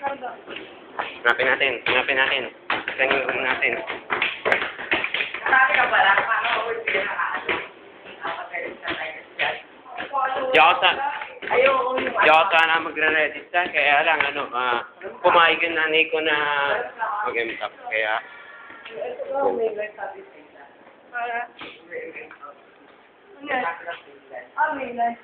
Hanapin natin, hanapin natin. Saan yung room natin? Sabi ka pala, paano ako hindi na ano? Nakapagalit sa magre-register, kaya lang, ano, ah, pumayag yung nanay ko na mag-MCAP, kaya, may. Para. Ano yan? Ah, may.